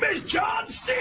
Miss John C.